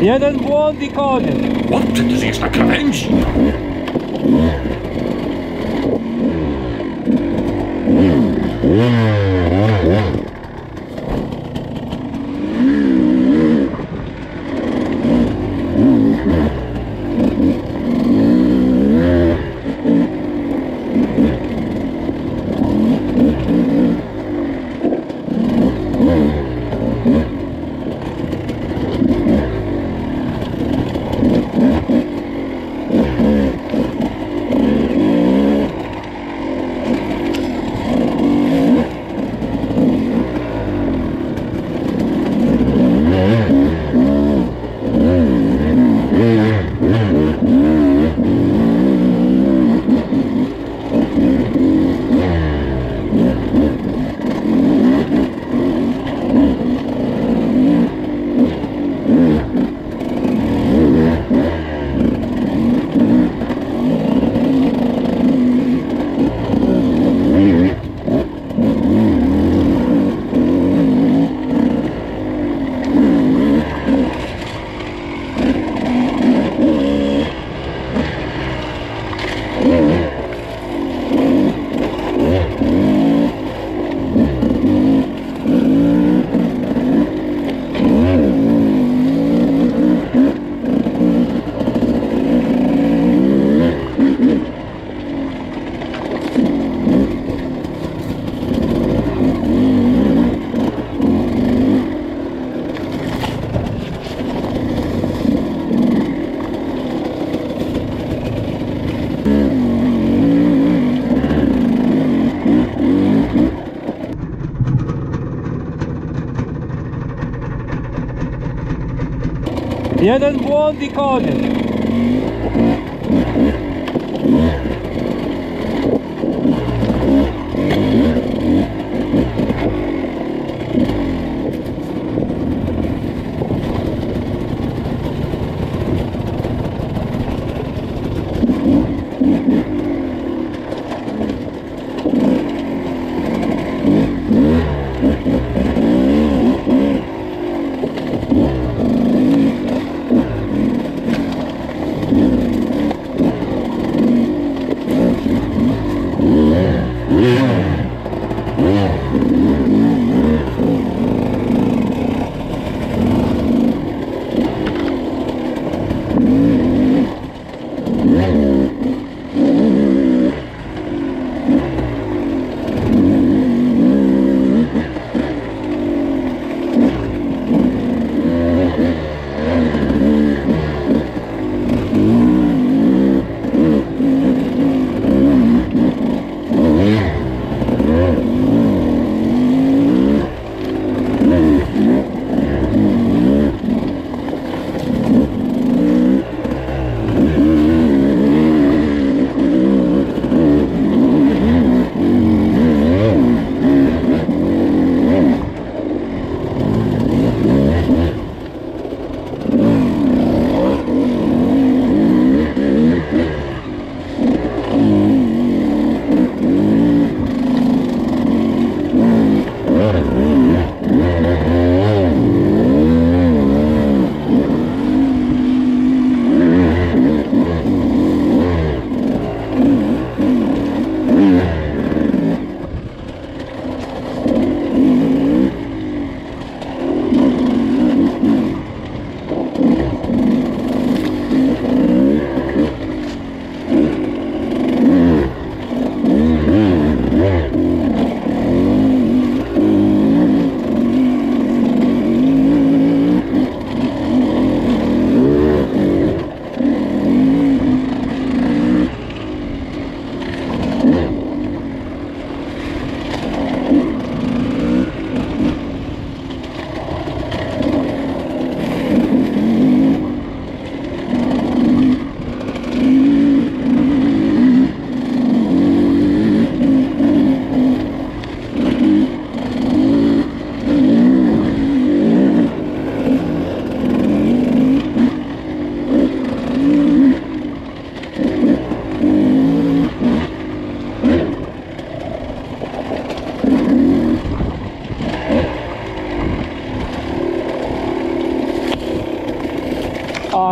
Jeden błąd i koniec. Chłop, przecież jest na krawędzi. Jeden błąd i koniec.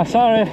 sorry.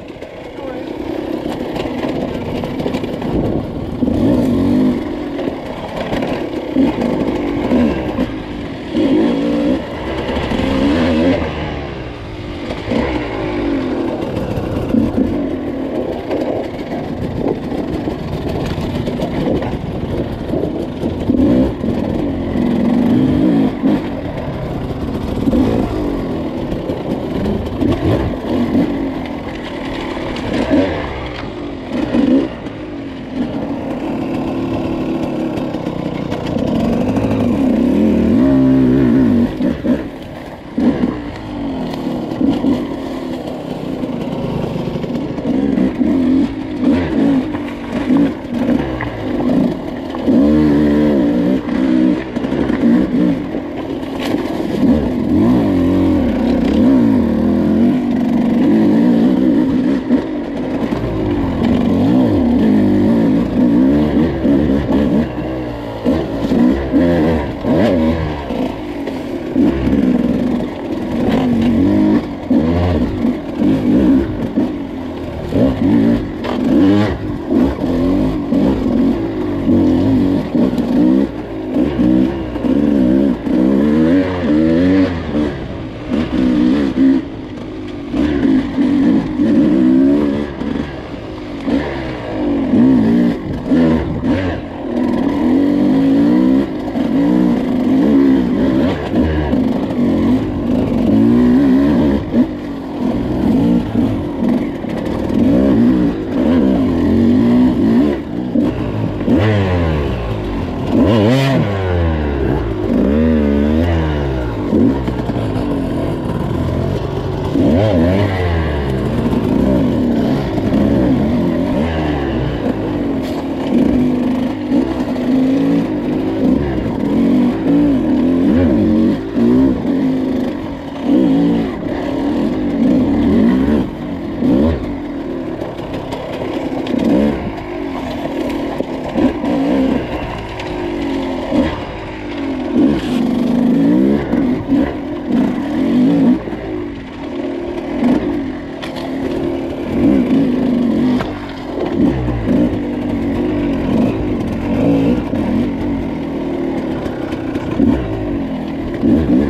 Mm-hmm.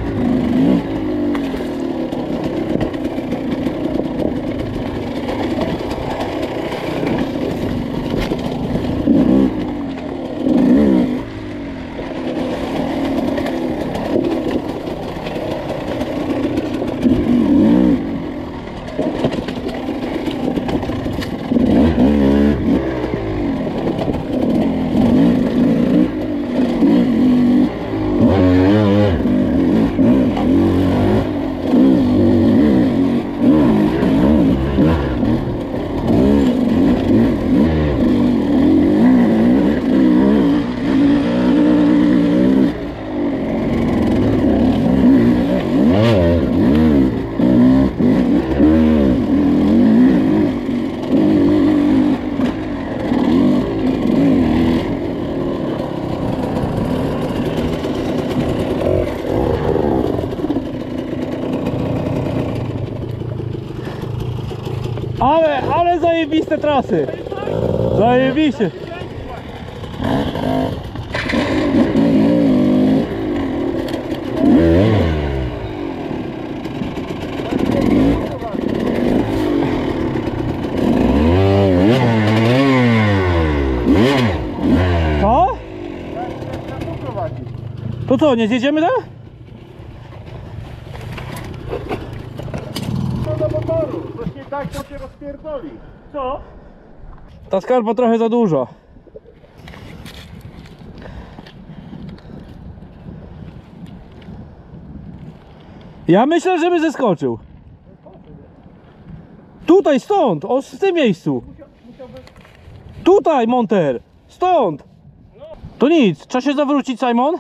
Ale, ale zajebiste trasy. Zajebiście. To co, nie zjedziemy tam? Tak, to cię rozpierdoli. Co? Ta skarpa trochę za dużo. Ja myślę, żeby zeskoczył. Tutaj, stąd, o, w tym miejscu. Tutaj, Monter, stąd. To nic, trzeba się zawrócić, Simon.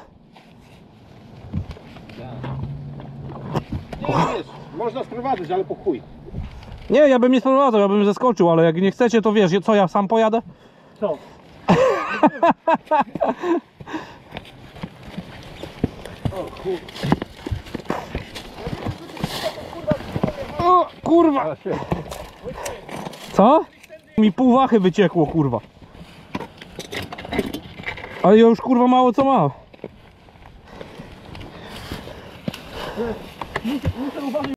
Nie, wiesz, można sprowadzić, ale po chuj. Nie, ja bym nie sprowadzał, ja bym zeskoczył, ale jak nie chcecie, to wiesz, co ja sam pojadę? Co? O, kurwa! Co? Mi pół wachy wyciekło, kurwa. Ale ja już kurwa mało co mam.